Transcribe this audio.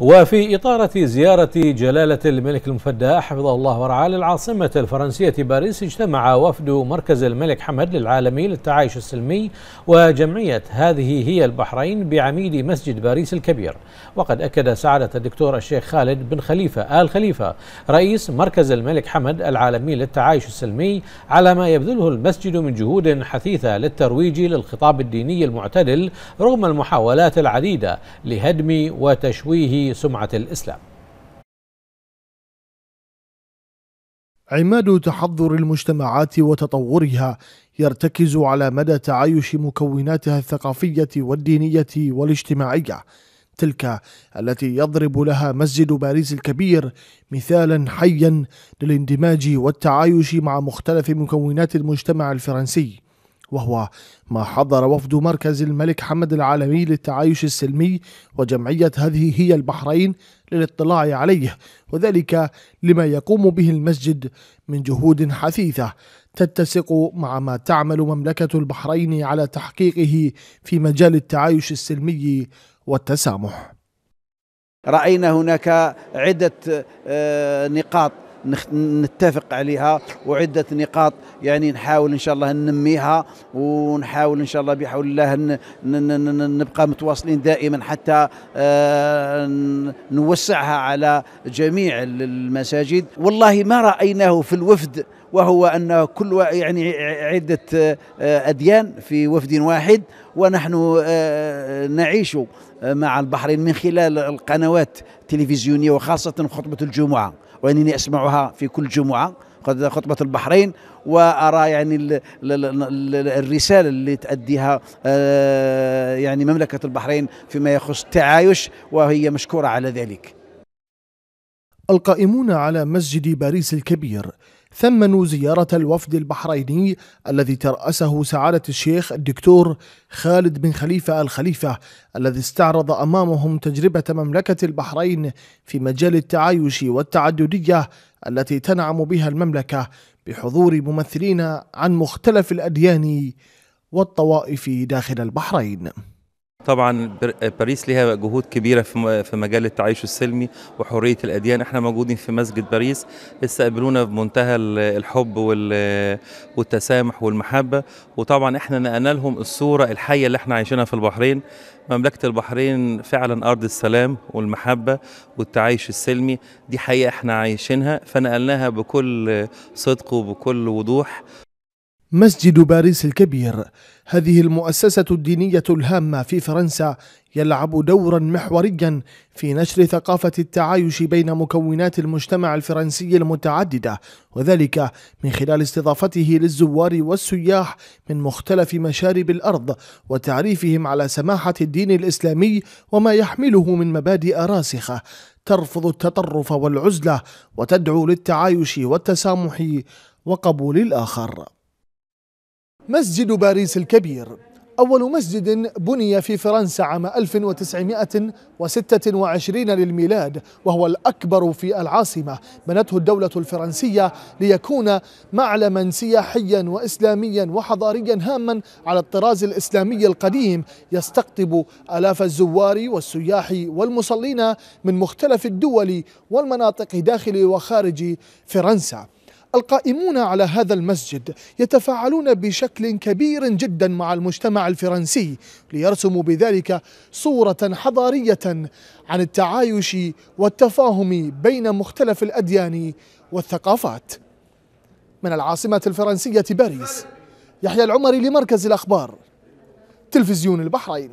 وفي إطارة زيارة جلالة الملك المفدى حفظه الله ورعاه للعاصمة الفرنسية باريس اجتمع وفد مركز الملك حمد للعالمي للتعايش السلمي وجمعية هذه هي البحرين بعميد مسجد باريس الكبير. وقد أكد سعادة الدكتور الشيخ خالد بن خليفة آل خليفة رئيس مركز الملك حمد العالمي للتعايش السلمي على ما يبذله المسجد من جهود حثيثة للترويج للخطاب الديني المعتدل رغم المحاولات العديدة لهدم وتشويه سمعة الإسلام. عماد تحضر المجتمعات وتطورها يرتكز على مدى تعايش مكوناتها الثقافية والدينية والاجتماعية. تلك التي يضرب لها مسجد باريس الكبير مثالا حيا للاندماج والتعايش مع مختلف مكونات المجتمع الفرنسي. وهو ما حضر وفد مركز الملك حمد العالمي للتعايش السلمي وجمعية هذه هي البحرين للاطلاع عليه وذلك لما يقوم به المسجد من جهود حثيثة تتسق مع ما تعمل مملكة البحرين على تحقيقه في مجال التعايش السلمي والتسامح. رأينا هناك عدة آه، نقاط نتفق عليها وعدة نقاط يعني نحاول إن شاء الله ننميها ونحاول إن شاء الله بحول الله نبقى متواصلين دائما حتى آه، نوسعها على جميع المساجد. والله ما رأيناه في الوفد وهو أن كل يعني عدة آه، أديان في وفد واحد ونحن آه، نعيش مع البحرين من خلال القنوات التلفزيونية وخاصة خطبة الجمعة. وإنني اسمعها في كل جمعة خطبة البحرين وأرى يعني الرسالة اللي تؤديها آه، يعني مملكة البحرين فيما يخص التعايش وهي مشكورة على ذلك. القائمون على مسجد باريس الكبير ثمنوا زيارة الوفد البحريني الذي ترأسه سعادة الشيخ الدكتور خالد بن خليفة الخليفة الذي استعرض أمامهم تجربة مملكة البحرين في مجال التعايش والتعددية التي تنعم بها المملكة بحضور ممثلين عن مختلف الأديان والطوائف داخل البحرين. طبعا باريس لها جهود كبيرة في مجال التعايش السلمي وحرية الأديان. إحنا موجودين في مسجد باريس استقبلونا بمنتهى الحب والتسامح والمحبة. وطبعا إحنا نقلنا لهم الصورة الحية اللي إحنا عايشينها في البحرين. مملكة البحرين فعلا أرض السلام والمحبة والتعايش السلمي. دي حقيقة إحنا عايشينها فنقلناها بكل صدق وبكل وضوح. مسجد باريس الكبير. هذه المؤسسة الدينية الهامة في فرنسا يلعب دورا محوريا في نشر ثقافة التعايش بين مكونات المجتمع الفرنسي المتعددة وذلك من خلال استضافته للزوار والسياح من مختلف مشارب الأرض وتعريفهم على سماحة الدين الإسلامي وما يحمله من مبادئ راسخة. ترفض التطرف والعزلة وتدعو للتعايش والتسامح وقبول الآخر. مسجد باريس الكبير. أول مسجد بني في فرنسا عام 1926 للميلاد وهو الأكبر في العاصمة. بنته الدولة الفرنسية ليكون معلما سياحيا وإسلاميا وحضاريا هاما على الطراز الإسلامي القديم. يستقطب آلاف الزوار والسياح والمصلين من مختلف الدول والمناطق داخل وخارج فرنسا. القائمون على هذا المسجد يتفاعلون بشكل كبير جدا مع المجتمع الفرنسي ليرسموا بذلك صورة حضارية عن التعايش والتفاهم بين مختلف الأديان والثقافات. من العاصمة الفرنسية باريس يحيى العمري لمركز الأخبار تلفزيون البحرين.